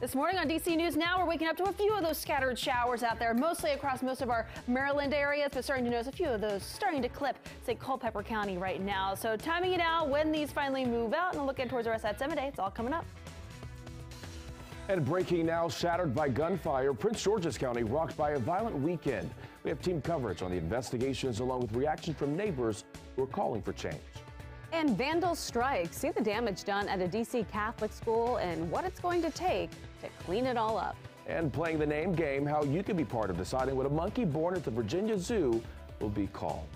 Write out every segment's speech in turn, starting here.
This morning on DC News Now, we're waking up to a few of those scattered showers out there, mostly across most of our Maryland areas, but starting to notice a few of those starting to clip, say, Culpeper County right now. So timing it out when these finally move out and looking towards the rest of that seven day, it's all coming up. And breaking now, shattered by gunfire, Prince George's County rocked by a violent weekend. We have team coverage on the investigations along with reaction from neighbors who are calling for change. And vandals strike. See the damage done at a D.C. Catholic school and what it's going to take to clean it all up. And playing the name game, how you can be part of deciding what a monkey born at the Virginia Zoo will be called.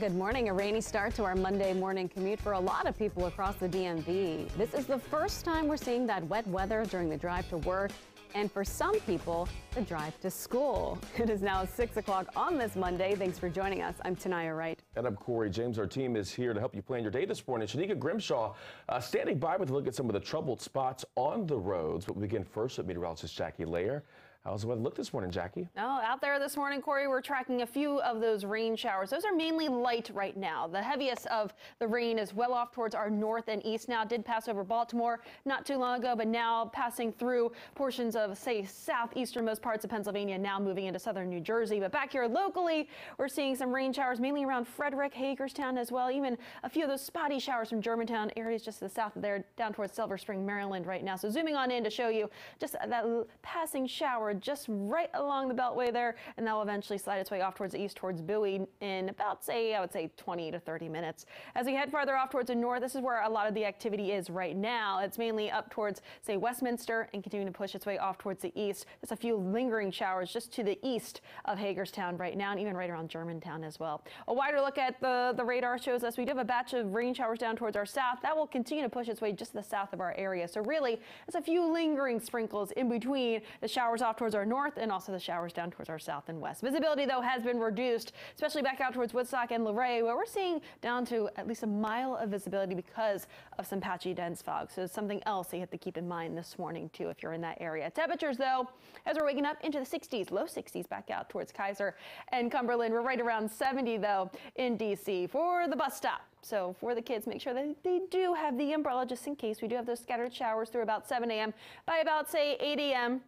Good morning. A rainy start to our Monday morning commute for a lot of people across the DMV. This is the first time we're seeing that wet weather during the drive to work and for some people, the drive to school. It is now 6 o'clock on this Monday. Thanks for joining us. I'm Tanaya Wright. And I'm Corey James. Our team is here to help you plan your day this morning. Shanika Grimshaw uh, standing by with a look at some of the troubled spots on the roads. But we begin first with meteorologist Jackie Layer. How's the weather look this morning, Jackie? Oh, out there this morning, Corey, we're tracking a few of those rain showers. Those are mainly light right now. The heaviest of the rain is well off towards our north and east now. Did pass over Baltimore not too long ago, but now passing through portions of, say, southeasternmost parts of Pennsylvania, now moving into southern New Jersey. But back here locally, we're seeing some rain showers mainly around Frederick, Hagerstown as well. Even a few of those spotty showers from Germantown areas just to the south of there, down towards Silver Spring, Maryland right now. So zooming on in to show you just that passing shower just right along the beltway there, and that will eventually slide its way off towards the east towards Bowie in about, say, I would say 20 to 30 minutes. As we head farther off towards the north, this is where a lot of the activity is right now. It's mainly up towards, say, Westminster and continuing to push its way off towards the east. Just a few lingering showers just to the east of Hagerstown right now, and even right around Germantown as well. A wider look at the, the radar shows us we do have a batch of rain showers down towards our south. That will continue to push its way just to the south of our area. So really, it's a few lingering sprinkles in between the showers off towards our north and also the showers down towards our south and west. Visibility, though, has been reduced, especially back out towards Woodstock and Luray, where we're seeing down to at least a mile of visibility because of some patchy dense fog. So something else you have to keep in mind this morning, too, if you're in that area. Temperatures, though, as we're waking up into the 60s, low 60s back out towards Keyser and Cumberland. We're right around 70, though, in D.C. for the bus stop. So for the kids, make sure that they do have the umbrella just in case. We do have those scattered showers through about 7 a.m. By about, say, 8 a.m.,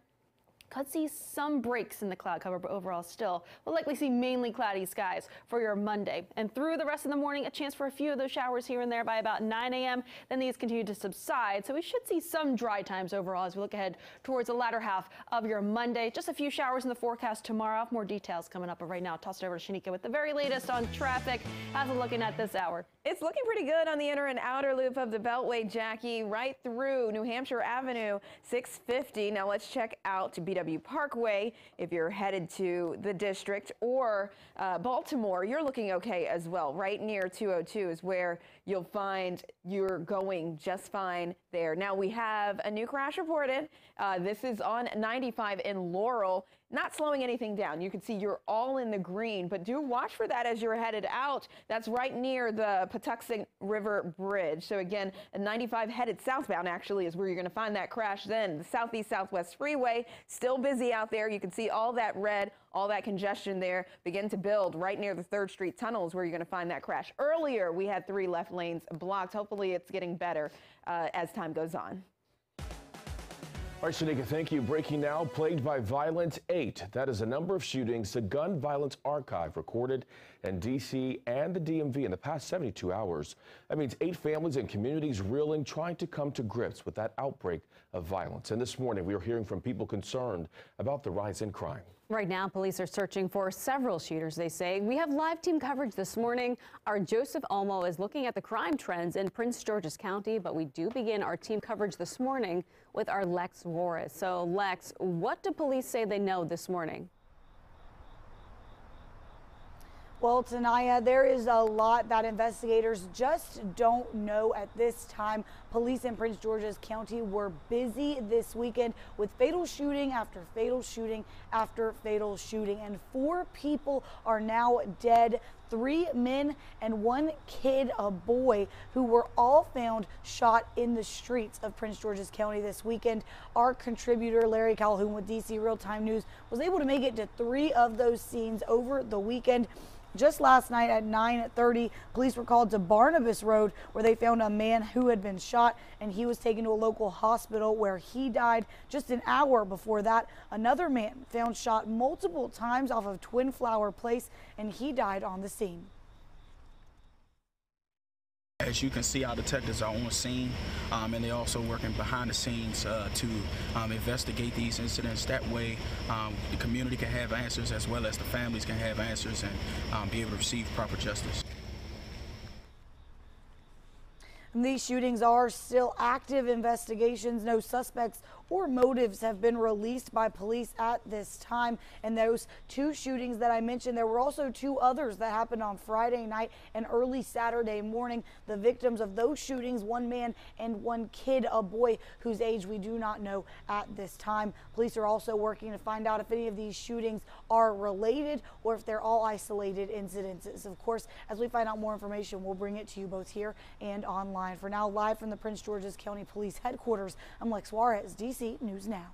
could see some breaks in the cloud cover, but overall still we'll likely see mainly cloudy skies for your Monday. And through the rest of the morning, a chance for a few of those showers here and there by about 9 a.m. Then these continue to subside. So we should see some dry times overall as we look ahead towards the latter half of your Monday. Just a few showers in the forecast tomorrow. More details coming up. But right now, toss it over to Shanika with the very latest on traffic. How's it looking at this hour? It's looking pretty good on the inner and outer loop of the Beltway, Jackie, right through New Hampshire Avenue, 650. Now let's check out to BW Parkway if you're headed to the district or uh, Baltimore. You're looking okay as well. Right near 202 is where you'll find you're going just fine there. Now we have a new crash reported. Uh, this is on 95 in Laurel not slowing anything down. You can see you're all in the green, but do watch for that as you're headed out. That's right near the Patuxent River Bridge. So again, a 95 headed southbound actually is where you're going to find that crash. Then the Southeast Southwest Freeway, still busy out there. You can see all that red, all that congestion there begin to build right near the 3rd Street tunnels where you're going to find that crash. Earlier, we had three left lanes blocked. Hopefully it's getting better uh, as time goes on. All right, Shanika, thank you. Breaking now, plagued by violence, eight. That is a number of shootings the gun violence archive recorded in D.C. and the DMV in the past 72 hours. That means eight families and communities reeling, trying to come to grips with that outbreak of violence. And this morning, we are hearing from people concerned about the rise in crime. Right now, police are searching for several shooters, they say. We have live team coverage this morning. Our Joseph Olmo is looking at the crime trends in Prince George's County, but we do begin our team coverage this morning with our Lex Juarez. So, Lex, what do police say they know this morning? Well, Tanaya, there is a lot that investigators just don't know at this time. Police in Prince George's County were busy this weekend with fatal shooting after fatal shooting after fatal shooting, and four people are now dead three men and one kid, a boy, who were all found shot in the streets of Prince George's County this weekend. Our contributor, Larry Calhoun with DC Real Time News, was able to make it to three of those scenes over the weekend. Just last night at 9:30, police were called to Barnabas Road where they found a man who had been shot and he was taken to a local hospital where he died. Just an hour before that, another man found shot multiple times off of Twin Flower Place and he died on the scene. As you can see, our detectives are on scene, um, and they're also working behind the scenes uh, to um, investigate these incidents. That way, um, the community can have answers as well as the families can have answers and um, be able to receive proper justice. These shootings are still active investigations. No suspects or motives have been released by police at this time. And those two shootings that I mentioned, there were also two others that happened on Friday night and early Saturday morning. The victims of those shootings, one man and one kid, a boy whose age we do not know at this time. Police are also working to find out if any of these shootings are related or if they're all isolated incidences. Of course, as we find out more information, we'll bring it to you both here and online. For now, live from the Prince George's County Police Headquarters, I'm Lex Juarez, DC. NBC News Now.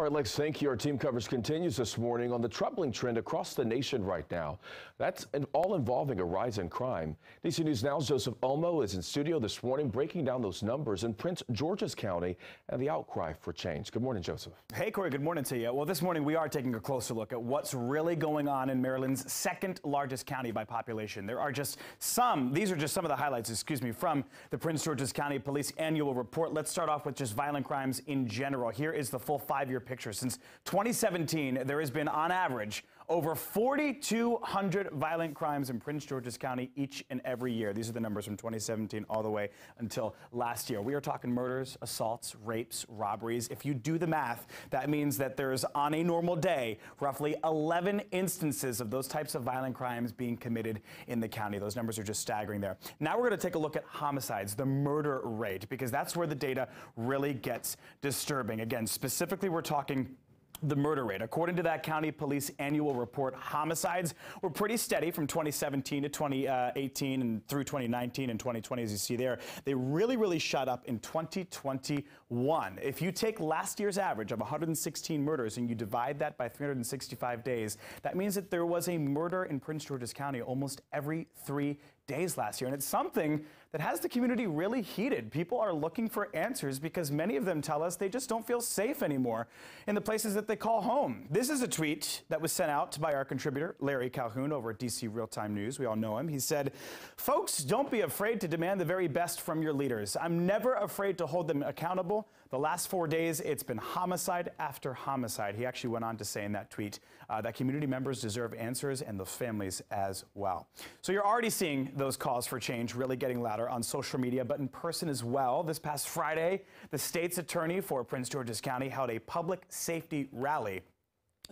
All right, Lex, thank you. Our team coverage continues this morning on the troubling trend across the nation right now. That's an all involving a rise in crime. DC News Now's Joseph Olmo is in studio this morning breaking down those numbers in Prince George's County and the outcry for change. Good morning, Joseph. Hey, Corey. Good morning to you. Well, this morning we are taking a closer look at what's really going on in Maryland's second largest county by population. There are just some, these are just some of the highlights, excuse me, from the Prince George's County Police annual report. Let's start off with just violent crimes in general. Here is the full five-year picture. Since 2017, there has been, on average, over 4,200 violent crimes in Prince George's County each and every year. These are the numbers from 2017 all the way until last year. We are talking murders, assaults, rapes, robberies. If you do the math, that means that there's, on a normal day, roughly 11 instances of those types of violent crimes being committed in the county. Those numbers are just staggering there. Now we're going to take a look at homicides, the murder rate, because that's where the data really gets disturbing. Again, specifically, we're talking the murder rate. According to that county police annual report, homicides were pretty steady from 2017 to 2018 and through 2019 and 2020, as you see there. They really, really shot up in 2021. If you take last year's average of 116 murders and you divide that by 365 days, that means that there was a murder in Prince George's County almost every three days last year. And it's something that has the community really heated. People are looking for answers because many of them tell us they just don't feel safe anymore in the places that they call home. This is a tweet that was sent out by our contributor, Larry Calhoun, over at DC Real Time News. We all know him. He said, Folks, don't be afraid to demand the very best from your leaders. I'm never afraid to hold them accountable. The last four days, it's been homicide after homicide. He actually went on to say in that tweet uh, that community members deserve answers and the families as well. So you're already seeing those calls for change really getting louder on social media, but in person as well. This past Friday, the state's attorney for Prince George's County held a public safety rally.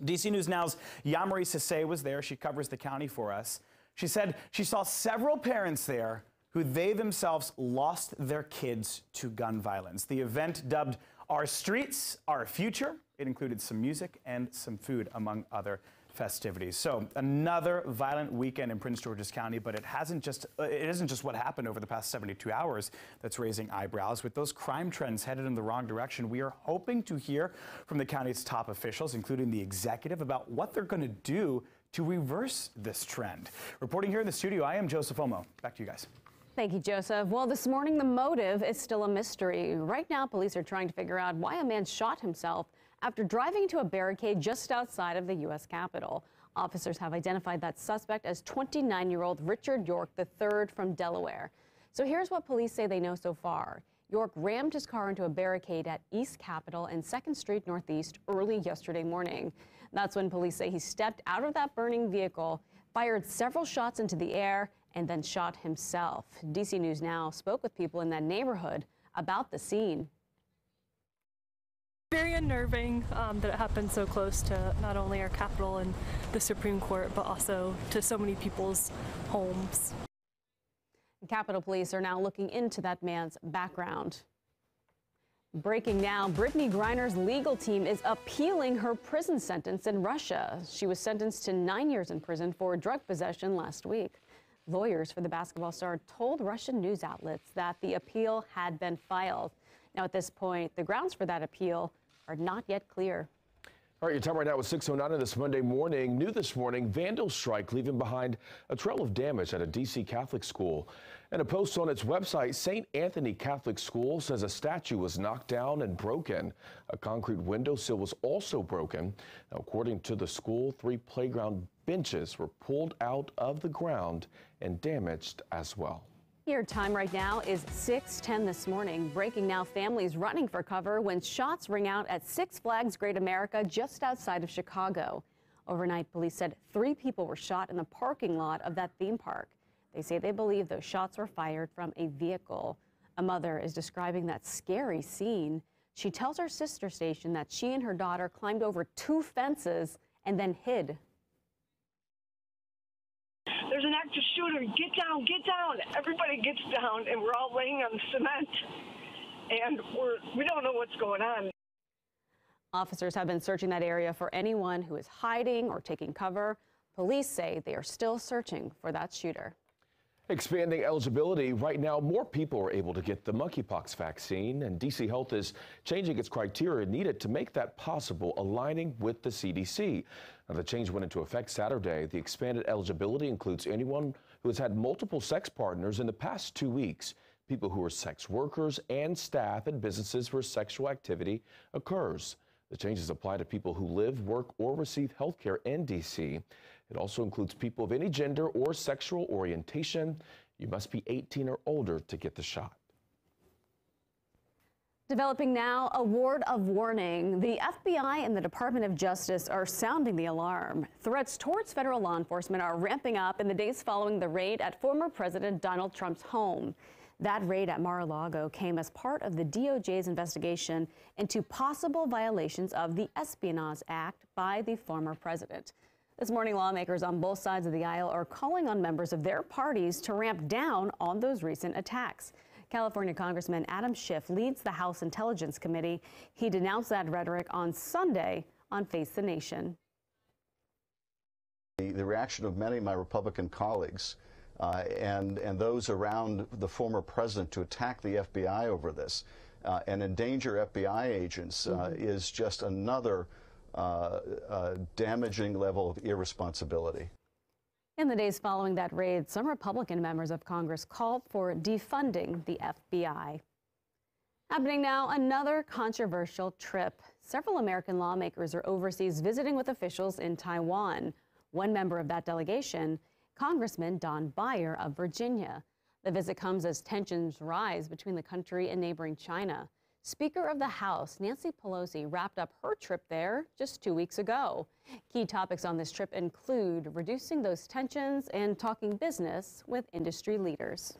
DC News Now's Yamari Sase was there. She covers the county for us. She said she saw several parents there who they themselves lost their kids to gun violence. The event dubbed Our Streets, Our Future. It included some music and some food, among other festivities. So another violent weekend in Prince George's County, but it hasn't just it isn't just what happened over the past 72 hours that's raising eyebrows. With those crime trends headed in the wrong direction, we are hoping to hear from the county's top officials, including the executive, about what they're going to do to reverse this trend. Reporting here in the studio, I am Joseph Olmo. Back to you guys. Thank you, Joseph. Well, this morning, the motive is still a mystery. Right now, police are trying to figure out why a man shot himself after driving into a barricade just outside of the U.S. Capitol. Officers have identified that suspect as 29 year old Richard York III from Delaware. So here's what police say they know so far. York rammed his car into a barricade at East Capitol and 2nd Street Northeast early yesterday morning. That's when police say he stepped out of that burning vehicle, fired several shots into the air, and then shot himself. DC News Now spoke with people in that neighborhood about the scene. Unnerving um, that it happened so close to not only our capital and the Supreme Court, but also to so many people's homes. Capitol Police are now looking into that man's background. Breaking now, Brittney Griner's legal team is appealing her prison sentence in Russia. She was sentenced to nine years in prison for drug possession last week. Lawyers for the basketball star told Russian news outlets that the appeal had been filed. Now, at this point, the grounds for that appeal are not yet clear. All right, your time right now is 6.09 on this Monday morning. New this morning, vandal strike leaving behind a trail of damage at a D.C. Catholic school. And a post on its website, St. Anthony Catholic School says a statue was knocked down and broken. A concrete windowsill was also broken. Now, according to the school, three playground benches were pulled out of the ground and damaged as well. Your time right now is 6:10 this morning. Breaking now, families running for cover when shots ring out at Six Flags Great America just outside of Chicago. Overnight, police said three people were shot in the parking lot of that theme park. They say they believe those shots were fired from a vehicle. A mother is describing that scary scene. She tells our sister station that she and her daughter climbed over two fences and then hid there's an active shooter. Get down, get down. Everybody gets down, and we're all laying on the cement, and we're we don't know what's going on. Officers have been searching that area for anyone who is hiding or taking cover. Police say they are still searching for that shooter. Expanding eligibility. Right now, more people are able to get the monkeypox vaccine, and DC Health is changing its criteria needed to make that possible, aligning with the CDC. Now, the change went into effect Saturday. The expanded eligibility includes anyone who has had multiple sex partners in the past two weeks, people who are sex workers, and staff at businesses where sexual activity occurs. The changes apply to people who live, work, or receive health care in DC. It also includes people of any gender or sexual orientation. You must be 18 or older to get the shot. Developing now a word of warning. The FBI and the Department of Justice are sounding the alarm. Threats towards federal law enforcement are ramping up in the days following the raid at former President Donald Trump's home. That raid at Mar-a-Lago came as part of the DOJ's investigation into possible violations of the Espionage Act by the former president. This morning, lawmakers on both sides of the aisle are calling on members of their parties to ramp down on those recent attacks. California Congressman Adam Schiff leads the House Intelligence Committee. He denounced that rhetoric on Sunday on Face the Nation. The, the reaction of many of my Republican colleagues uh, and, and those around the former president to attack the FBI over this uh, and endanger FBI agents uh, mm -hmm. is just another uh, uh, damaging level of irresponsibility. In the days following that raid, some Republican members of Congress called for defunding the FBI. Happening now, another controversial trip. Several American lawmakers are overseas visiting with officials in Taiwan. One member of that delegation, Congressman Don Beyer of Virginia. The visit comes as tensions rise between the country and neighboring China. Speaker of the House Nancy Pelosi wrapped up her trip there just two weeks ago. Key topics on this trip include reducing those tensions and talking business with industry leaders.